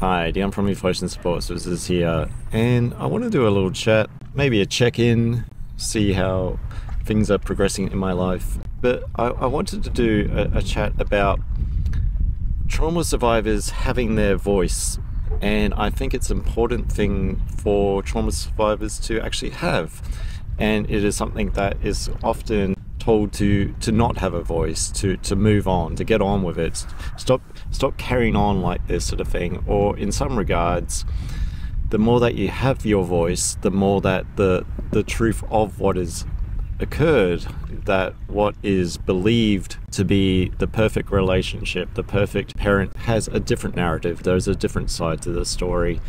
Hi, Dion from Eflowtion Support Services here, and I want to do a little chat, maybe a check in, see how things are progressing in my life. But I, I wanted to do a, a chat about trauma survivors having their voice, and I think it's an important thing for trauma survivors to actually have. And it is something that is often told to to not have a voice, to to move on, to get on with it, stop stop carrying on like this sort of thing. Or in some regards, the more that you have your voice, the more that the the truth of what has occurred, that what is believed to be the perfect relationship, the perfect parent, has a different narrative. There's a different side to the story,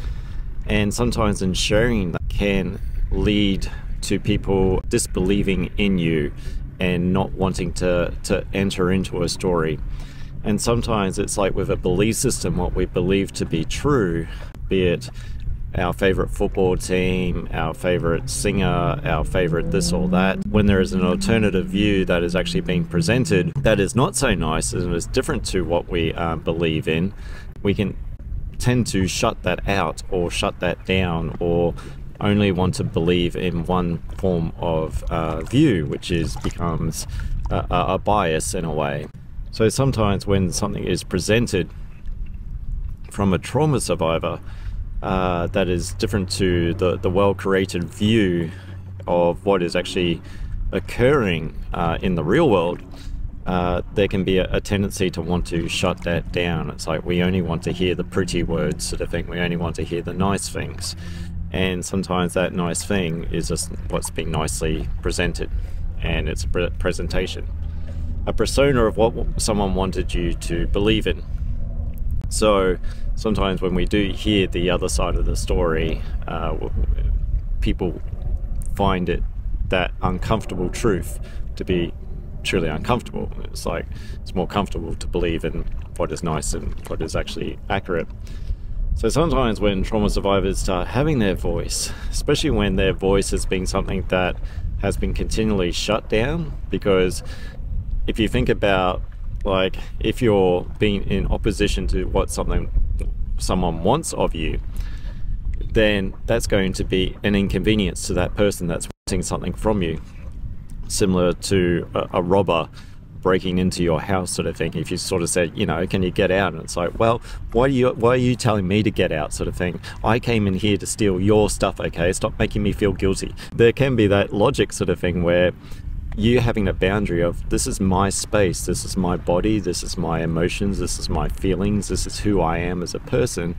and sometimes in sharing that can lead to people disbelieving in you and not wanting to, to enter into a story. And sometimes it's like with a belief system, what we believe to be true, be it our favorite football team, our favorite singer, our favorite this or that, when there is an alternative view that is actually being presented that is not so nice and is different to what we uh, believe in, we can tend to shut that out or shut that down or only want to believe in one form of uh, view, which is becomes a, a bias in a way. So sometimes when something is presented from a trauma survivor uh, that is different to the, the well-created view of what is actually occurring uh, in the real world, uh, there can be a, a, tendency to want to shut that down. It's like we only want to hear the pretty words sort of thing. We only want to hear the nice things and sometimes that nice thing is just what's being nicely presented. And it's a presentation. A persona of what someone wanted you to believe in. So sometimes when we do hear the other side of the story uh, people find it that uncomfortable truth to be truly uncomfortable. It's like it's more comfortable to believe in what is nice and what is actually accurate so sometimes when trauma survivors start having their voice, especially when their voice has been something that has been continually shut down, because if you think about like if you're being in opposition to what something someone wants of you, then that's going to be an inconvenience to that person that's wanting something from you. Similar to a, a robber breaking into your house sort of thing if you sort of said you know can you get out? And it's like well why are you why are you telling me to get out? sort of thing. I came in here to steal your stuff okay? Stop making me feel guilty. There can be that logic sort of thing where you having a boundary of this is my space, this is my body, this is my emotions, this is my feelings, this is who I am as a person.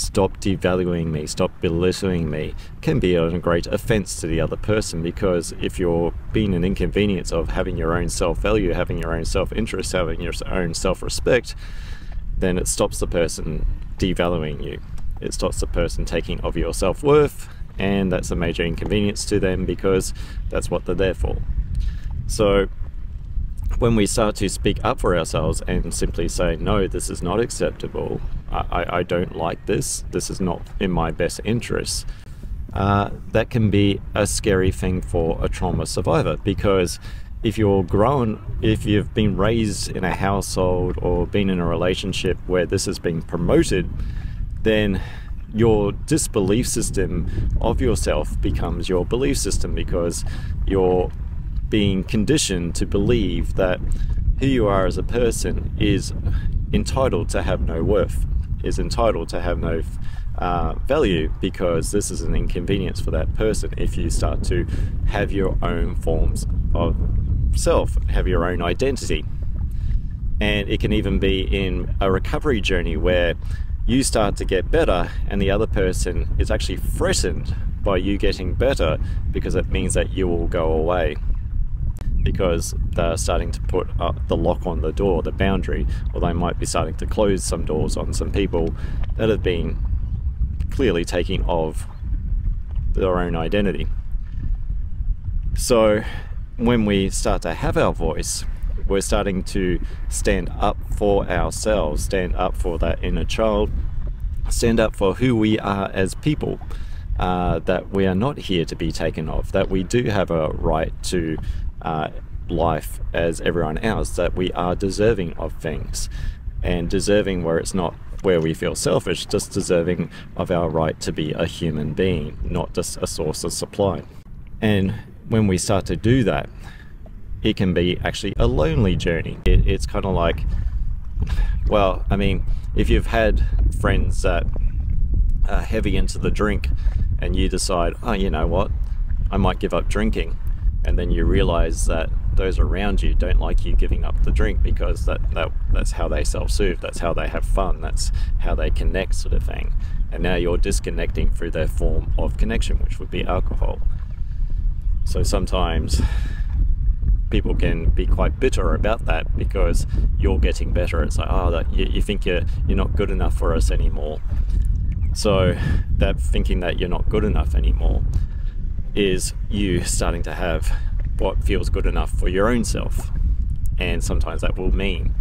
Stop devaluing me, stop belittling me can be a great offense to the other person because if you're being an inconvenience of having your own self value, having your own self interest, having your own self respect, then it stops the person devaluing you. It stops the person taking of your self worth, and that's a major inconvenience to them because that's what they're there for. So when we start to speak up for ourselves and simply say, no, this is not acceptable, I, I don't like this, this is not in my best interests, uh, that can be a scary thing for a trauma survivor because if you're grown, if you've been raised in a household or been in a relationship where this has been promoted, then your disbelief system of yourself becomes your belief system because you're being conditioned to believe that who you are as a person is entitled to have no worth, is entitled to have no uh, value because this is an inconvenience for that person if you start to have your own forms of self, have your own identity. And it can even be in a recovery journey where you start to get better and the other person is actually threatened by you getting better because it means that you will go away because they're starting to put up the lock on the door, the boundary, or they might be starting to close some doors on some people that have been clearly taking of their own identity. So when we start to have our voice, we're starting to stand up for ourselves, stand up for that inner child, stand up for who we are as people. Uh, that we are not here to be taken off, that we do have a right to uh, life as everyone else, that we are deserving of things and deserving where it's not where we feel selfish, just deserving of our right to be a human being, not just a source of supply. And when we start to do that, it can be actually a lonely journey. It, it's kind of like, well, I mean, if you've had friends that are heavy into the drink and you decide, oh, you know what, I might give up drinking, and then you realize that those around you don't like you giving up the drink because that, that that's how they self-soothe that's how they have fun that's how they connect sort of thing. And now you're disconnecting through their form of connection which would be alcohol. So sometimes people can be quite bitter about that because you're getting better. It's like oh that you, you think you're you're not good enough for us anymore. So that thinking that you're not good enough anymore is you starting to have what feels good enough for your own self. And sometimes that will mean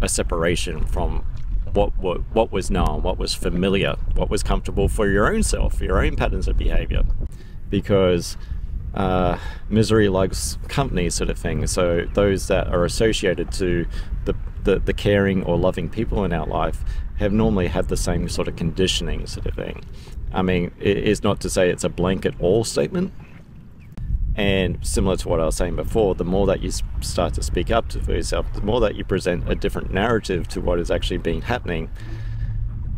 a separation from what, what, what was known, what was familiar, what was comfortable for your own self, your own patterns of behavior. Because uh, misery likes company, sort of thing. So those that are associated to the, the, the caring or loving people in our life have normally had the same sort of conditioning, sort of thing. I mean, it is not to say it's a blanket all statement, and similar to what I was saying before, the more that you start to speak up to for yourself, the more that you present a different narrative to what is actually being happening,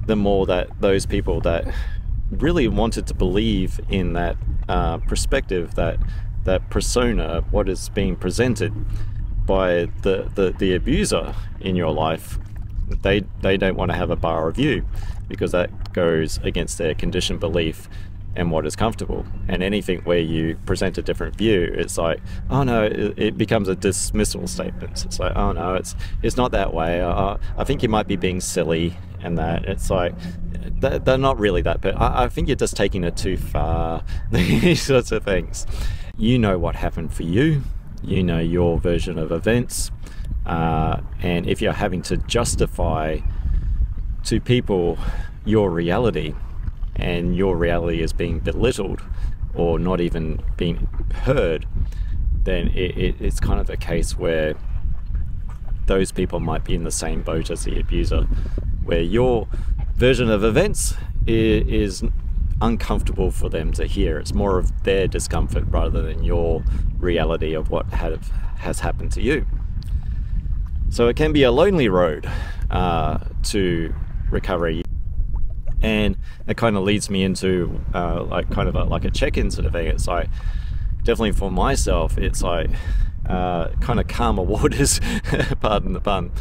the more that those people that really wanted to believe in that uh, perspective, that that persona, what is being presented by the, the, the abuser in your life, they they don't want to have a bar of you because that goes against their conditioned belief and what is comfortable. And anything where you present a different view, it's like, oh no, it, it becomes a dismissal statement. It's like, oh no, it's it's not that way. Uh, I think you might be being silly, and that it's like they're not really that. But I, think you're just taking it too far. These sorts of things. You know what happened for you. You know your version of events. Uh, and if you're having to justify to people your reality, and your reality is being belittled or not even being heard, then it, it, it's kind of a case where those people might be in the same boat as the abuser, where your version of events is, uncomfortable for them to hear. It's more of their discomfort rather than your reality of what have, has happened to you. So it can be a lonely road uh, to recovery and it kind of leads me into uh, like kind of a, like a check-in sort of thing. It's like definitely for myself, it's like uh, kind of calmer waters, pardon the pun.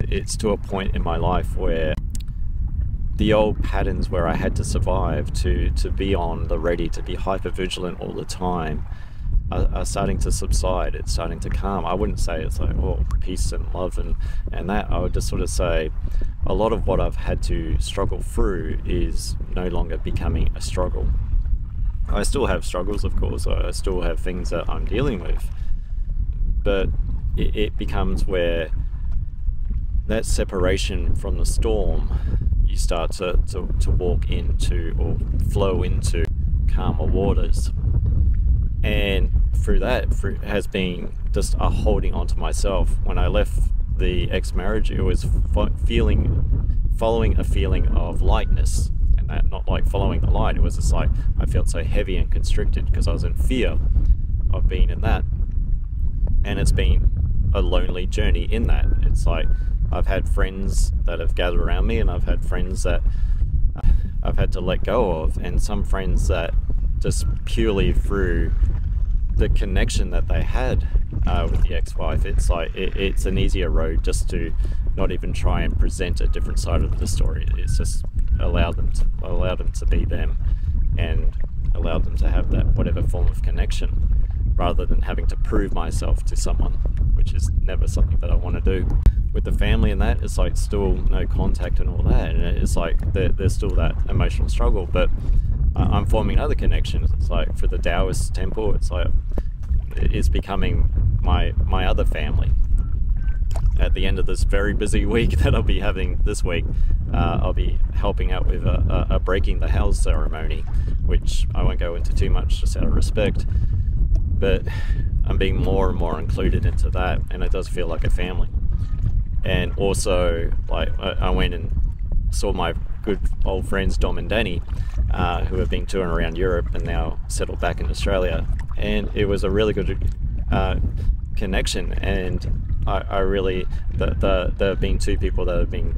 It's to a point in my life where the old patterns where I had to survive to to be on the ready, to be hyper vigilant all the time, are, are, starting to subside. It's starting to calm. I wouldn't say it's like oh peace and love and and that. I would just sort of say a lot of what I've had to struggle through is no longer becoming a struggle. I still have struggles, of course. I still have things that I'm dealing with, but it, it becomes where that separation from the storm, you start to, to, to walk into or flow into calmer waters. And through that through, has been just a holding on to myself. When i left the ex-marriage it was feeling following a feeling of lightness and that not like following the light. It was just like i felt so heavy and constricted because i was in fear of being in that and it's been a lonely journey in that it's like i've had friends that have gathered around me and i've had friends that i've had to let go of and some friends that just purely through the connection that they had uh, with the ex-wife. It's like it, it's an easier road just to not even try and present a different side of the story. It's just allow them to allow them to be them, and allow them to have that whatever form of connection, rather than having to prove myself to someone, which is never something that I want to do. With the family and that, it's like still no contact and all that, and it's like there's still that emotional struggle, but I'm forming other connections. It's like for the Taoist temple, it's like it's becoming my my other family. At the end of this very busy week that I'll be having this week, uh, I'll be helping out with a, a, a breaking the house ceremony, which I won't go into too much just out of respect. But I'm being more and more included into that, and it does feel like a family. And also, like I, went and saw my good old friends Dom and Danny, uh, who have been touring around Europe and now settled back in Australia, and it was a really good uh, connection. And I, I really, the, the, there have been two people that have been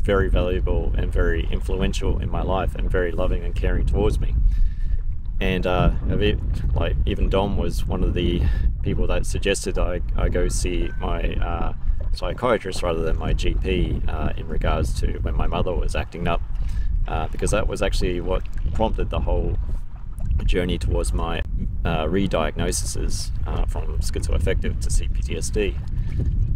very valuable and very influential in my life and very loving and caring towards me. And uh, like even Dom was one of the people that suggested I, I go see my uh, psychiatrist rather than my GP uh, in regards to when my mother was acting up, uh, because that was actually what prompted the whole journey towards my uh, re-diagnoses uh, from schizoaffective to CPTSD.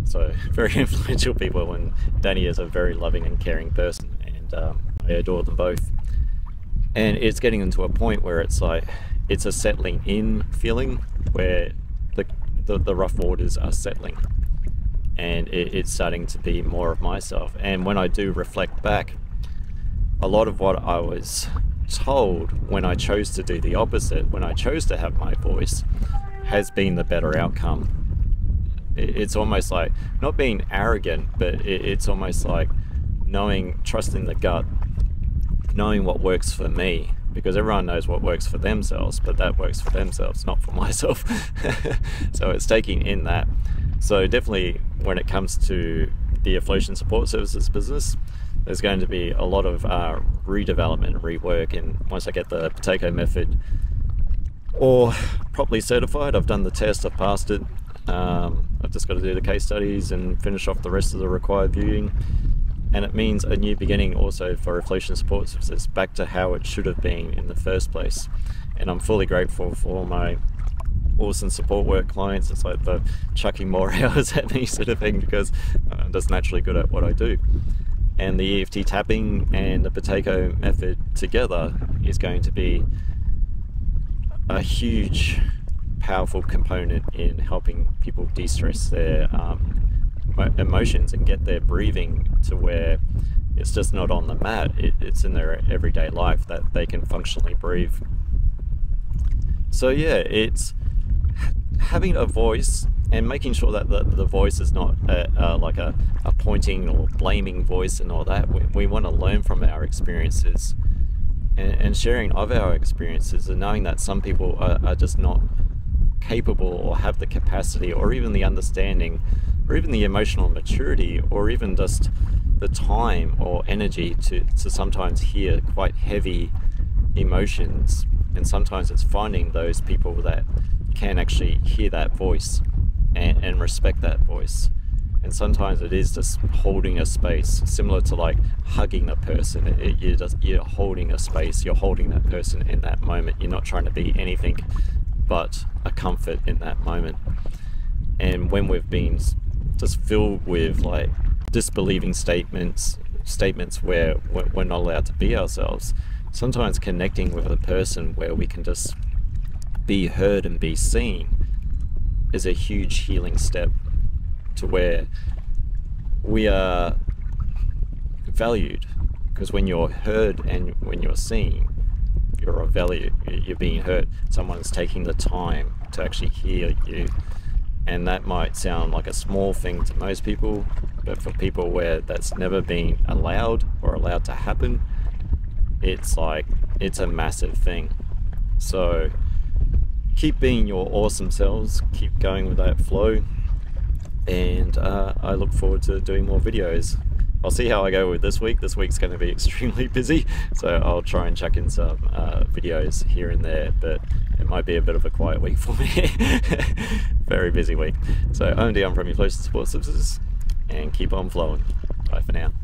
So very influential people, and Danny is a very loving and caring person, and um, I adore them both. And it's getting into a point where it's like it's a settling in feeling where the, the, the rough waters are settling and it, it's starting to be more of myself. And when I do reflect back, a lot of what I was told when I chose to do the opposite, when I chose to have my voice, has been the better outcome. It's almost like not being arrogant, but it's almost like knowing, trusting the gut, knowing what works for me. Because everyone knows what works for themselves, but that works for themselves, not for myself. so it's taking in that. So definitely when it comes to the Eflowtion Support Services business, there's going to be a lot of uh, redevelopment rework. And once I get the Buteyko method or properly certified, I've done the test, I've passed it. Um, I've just got to do the case studies and finish off the rest of the required viewing. And it means a new beginning also for Eflowtion Support Services, back to how it should have been in the first place. And I'm fully grateful for my awesome support work clients. It's like the chucking more hours at me sort of thing because I'm just naturally good at what I do. And the EFT tapping and the Buteyko method together is going to be a huge, powerful component in helping people de stress their um, emotions and get their breathing to where it's just not on the mat, it, it's in their everyday life that they can functionally breathe. So, yeah, it's having a voice and making sure that the, the voice is not a, a, like a, a pointing or blaming voice and all that. We, we want to learn from our experiences and, and, sharing of our experiences and knowing that some people are, are just not capable or have the capacity or even the understanding or even the emotional maturity or even just the time or energy to, to sometimes hear quite heavy emotions and sometimes it's finding those people that can actually hear that voice and, and respect that voice. And sometimes it is just holding a space, similar to like hugging a person. It, it, you're just you're holding a space. You're holding that person in that moment. You're not trying to be anything but a comfort in that moment. And when we've been just filled with like disbelieving statements, statements where we're not allowed to be ourselves, sometimes connecting with a person where we can just be heard and be seen is a huge healing step to where we are valued. Because when you're heard and when you're seen you're of value. You're being heard. Someone's taking the time to actually hear you and that might sound like a small thing to most people but for people where that's never been allowed or allowed to happen it's like it's a massive thing so keep being your awesome selves, keep going with that flow, and uh, I look forward to doing more videos. I'll see how I go with this week. This week's going to be extremely busy, so I'll try and chuck in some uh, videos here and there, but it might be a bit of a quiet week for me. Very busy week. So I'm Dion from Eflowtion Support Services, and keep on flowing. Bye for now.